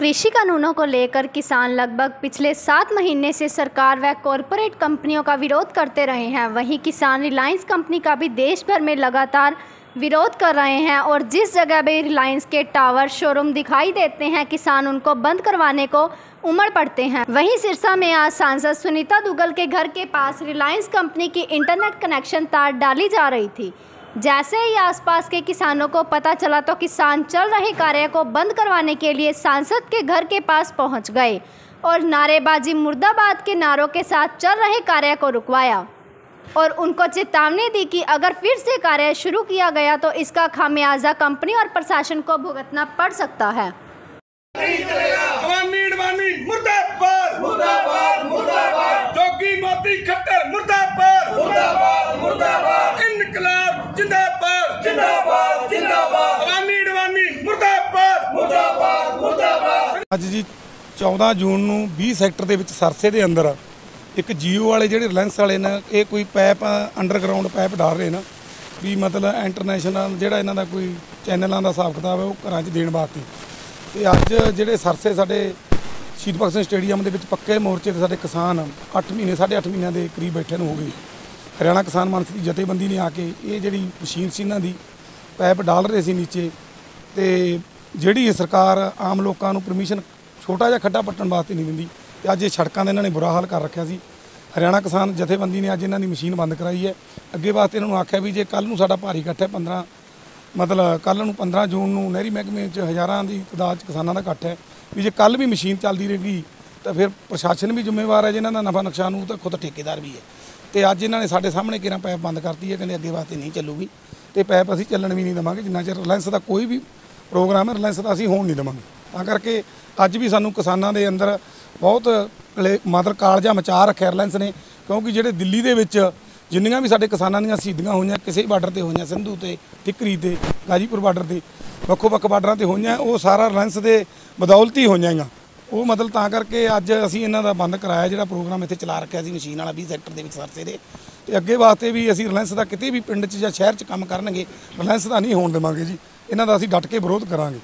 कृषि कानूनों को लेकर किसान लगभग पिछले सात महीने से सरकार व कॉरपोरेट कंपनियों का विरोध करते रहे हैं। वहीं किसान रिलायंस कंपनी का भी देश भर में लगातार विरोध कर रहे हैं और जिस जगह भी रिलायंस के टावर शोरूम दिखाई देते हैं, किसान उनको बंद करवाने को उमड़ पड़ते हैं। वहीं सिरसा में आज सांसद सुनीता दुगल के घर के पास रिलायंस कंपनी की इंटरनेट कनेक्शन तार डाली जा रही थी। जैसे ही आसपास के किसानों को पता चला तो किसान चल रहे कार्य को बंद करवाने के लिए सांसद के घर के पास पहुँच गए और नारेबाजी मुर्दाबाद के नारों के साथ चल रहे कार्य को रुकवाया। और उनको चेतावनी दी कि अगर फिर से कार्य शुरू किया गया तो इसका खामियाजा कंपनी और प्रशासन को भुगतना पड़ सकता है। नहीं ਅੱਜ ਜੀ 14 ਜੂਨ ਨੂੰ 20 ਸੈਕਟਰ ਦੇ ਵਿੱਚ ਸਰਸੇ ਦੇ ਅੰਦਰ ਇੱਕ ਜੀਓ ਵਾਲੇ ਜਿਹੜੇ ਰਿਲਾਇੰਸ ਵਾਲੇ ਨੇ, ਇਹ ਕੋਈ ਪੈਪ ਅੰਡਰਗਰਾਉਂਡ ਪੈਪ ਡਾਲ ਰਹੇ ਨੇ ਵੀ ਮਤਲਬ ਇੰਟਰਨੈਸ਼ਨਲ ਜਿਹੜਾ ਇਹਨਾਂ ਦਾ ਕੋਈ ਚੈਨਲਾਂ ਦਾ ਹਿਸਾਬ ਕਿਤਾਬ ਹੈ, ਉਹ ਘਰਾਂ 'ਚ ਦੇਣ ਵਾਸਤੇ। ਤੇ ਅੱਜ ਜਿਹੜੇ ਸਰਸੇ ਸਾਡੇ ਸ਼ਹੀਦ ਭਗਤ ਸਿੰਘ ਸਟੇਡੀਅਮ ਦੇ ਵਿੱਚ ਪੱਕੇ ਮੋਰਚੇ ਤੇ ਸਾਡੇ ਕਿਸਾਨ 8 ਮਹੀਨੇ 8.5 ਮਹੀਨਿਆਂ ਦੇ ਕਰੀਬ ਬੈਠੇ ਨੂੰ ਹੋ ਗਏ। ਹਰਿਆਣਾ ਕਿਸਾਨ ਮਨਸ ਦੀ ਜਥੇਬੰਦੀ ਨੇ ਆ ਕੇ ਇਹ ਜਿਹੜੀ ਮਸ਼ੀਨ ਸੀ ਇਹਨਾਂ ਦੀ, ਪੈਪ ਡਾਲ ਰਹੇ ਸੀ ਨੀਚੇ ਤੇ ਜਿਹੜੀ ਇਹ ਸਰਕਾਰ ਆਮ ਲੋਕਾਂ ਨੂੰ ਪਰਮਿਸ਼ਨ ਛੋਟਾ ਜਿਹਾ ਖੱਡਾ ਪੱਟਣ ਵਾਸਤੇ ਨਹੀਂ ਦਿੰਦੀ, ਤੇ ਅੱਜ ਇਹ ਸੜਕਾਂ ਦਾ ਇਹਨਾਂ ਨੇ ਬੁਰਾ ਹਾਲ ਕਰ ਰੱਖਿਆ ਸੀ। ਹਰਿਆਣਾ ਕਿਸਾਨ ਜਥੇਬੰਦੀ ਨੇ ਅੱਜ ਇਹਨਾਂ ਦੀ ਮਸ਼ੀਨ ਬੰਦ ਕਰਾਈ ਹੈ। ਅੱਗੇ ਵਾਸਤੇ ਇਹਨਾਂ ਨੂੰ ਆਖਿਆ ਵੀ ਜੇ ਕੱਲ ਨੂੰ ਸਾਡਾ ਭਾਰੀ ਇਕੱਠ ਹੈ 15 ਮਤਲਬ ਕੱਲ ਨੂੰ 15 ਜੂਨ ਨੂੰ ਨਹਿਰੀ ਮਹਿਕਮੇ 'ਚ ਹਜ਼ਾਰਾਂ ਦੀ ਤਾਦਾਦ 'ਚ ਕਿਸਾਨਾਂ ਦਾ ਇਕੱਠ ਹੈ, ਵੀ ਜੇ ਕੱਲ ਵੀ ਮਸ਼ੀਨ ਚੱਲਦੀ ਰਹੇਗੀ, ਤਾਂ ਫਿਰ ਪ੍ਰਸ਼ਾਸਨ ਵੀ ਜ਼ਿੰਮੇਵਾਰ ਹੈ, ਜਿਨ੍ਹਾਂ ਦਾ ਨਫਾ ਨੁਕਸਾਨ ਉਹ ਤਾਂ ਖੁਦ ਠੇਕੇਦਾਰ ਵੀ ਹੈ। ਤੇ ਅੱਜ ਇਹਨਾਂ ਨੇ ਸਾਡੇ ਸਾਹਮਣੇ ਕਿਰਾਂ ਪੈਪ ਬੰਦ ਕਰਤੀ ਹੈ, ਕਹਿੰਦੇ ਅੱਗੇ ਵਾਸਤੇ ਨਹੀਂ ਚੱਲੂਗੀ, ਤੇ ਪੈਪ ਅਸੀਂ ਚੱਲਣ ਵੀ ਨਹੀਂ ਦੇਵਾਂਗੇ, ਜਿੰਨਾ ਚਿਰ ਰਿਲਾਇੰਸ ਦਾ ਕੋਈ ਵੀ ਪ੍ਰੋਗਰਾਮ ਹੈ, ਰਿਲਾਇੰਸ ਦਾ, ਅਸੀਂ ਹੋਣ ਨਹੀਂ ਦੇਵਾਂਗੇ। ਤਾਂ ਕਰਕੇ ਅੱਜ ਵੀ ਸਾਨੂੰ ਕਿਸਾਨਾਂ ਦੇ ਅੰਦਰ ਬਹੁਤ ਮਦਰ ਮਤਲਬ ਕਾਲਜਾ ਮਚਾ ਰੱਖਿਆ ਰਿਲਾਇੰਸ ਨੇ, ਕਿਉਂਕਿ ਜਿਹੜੇ ਦਿੱਲੀ ਦੇ ਵਿੱਚ ਜਿੰਨੀਆਂ ਵੀ ਸਾਡੇ ਕਿਸਾਨਾਂ ਦੀਆਂ ਸ਼ਹੀਦੀਆਂ ਹੋਈਆਂ, ਕਿਸੇ ਬਾਰਡਰ ਤੇ ਹੋਈਆਂ, ਸਿੰਧੂ ਤੇ, ਟਿਕਰੀ ਤੇ, ਗਾਜੀਪੁਰ ਬਾਰਡਰ ਤੇ ਵੱਖੋ ਵੱਖ ਬਾਰਡਰਾਂ ਤੇ ਹੋਈਆਂ, ਉਹ ਸਾਰਾ ਰਿਲਾਇੰਸ ਦੇ ਬਦੌਲਤ ਹੀ ਹੋਈਆਂ ਹੈਗੀਆਂ ਉਹ ਮਤਲਬ ਤਾਂ ਕਰਕੇ ਅੱਜ ਅਸੀਂ ਇਹਨਾਂ ਦਾ ਬੰਦ ਕਰਾਇਆ, ਜਿਹੜਾ ਪ੍ਰੋਗਰਾਮ ਇੱਥੇ ਚਲਾ ਰੱਖਿਆ ਸੀ, ਮਸ਼ੀਨ ਵਾਲਾ 20 ਸੈਕਟਰ ਦੇ ਵਿੱਚ ਸਰਸੇ ਦੇ। ਤੇ ਅੱਗੇ ਵਾਸਤੇ ਵੀ ਅਸੀਂ ਰਿਲਾਇੰਸ ਦਾ ਕਿਤੇ ਵੀ ਪਿੰਡ 'ਚ ਜਾਂ ਸ਼ਹਿਰ 'ਚ ਕੰਮ ਕਰਨਗੇ ਰਿਲਾਇੰਸ ਦਾ ਨਹੀਂ ਹੋਣ ਦੇਵਾਂਗੇ ਜੀ। ਇਹਨਾਂ ਦਾ ਅਸੀਂ ਡਟ ਕੇ ਵਿਰੋਧ ਕਰਾਂਗੇ।